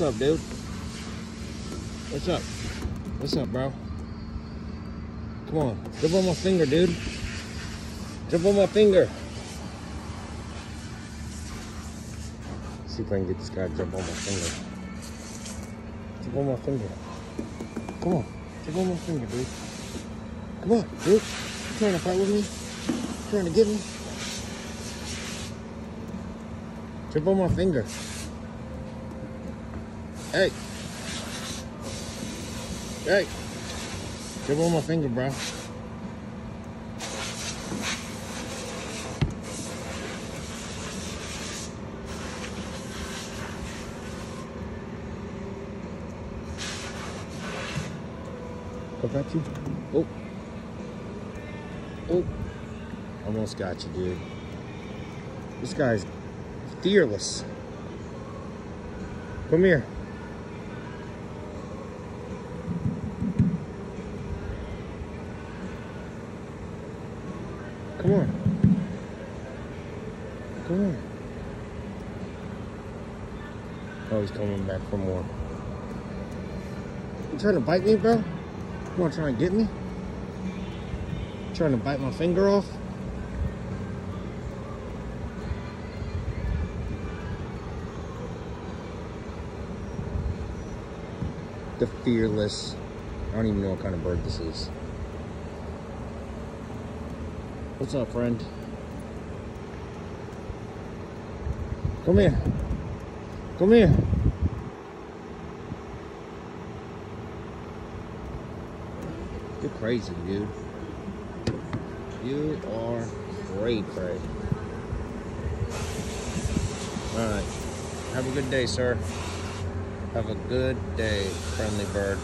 What's up, dude? What's up? What's up, bro? Come on. Jump on my finger, dude. Jump on my finger. See if I can get this guy to jump on my finger. Jump on my finger. Come on. Jump on my finger, dude. Come on, dude. You trying to fight with me? You trying to get me? Jump on my finger. Hey. Hey. Jump on my finger, bro. Got you. Oh. Oh. Almost got you, dude. This guy's fearless. Come here. Come on. Come on. Oh, he's coming back for more. You trying to bite me, bro? You want to try and get me? Trying to bite my finger off? The fearless. I don't even know what kind of bird this is. What's up, friend? Come here. Come here. You're crazy, dude. You are cray cray. Alright. Have a good day, sir. Have a good day, friendly bird.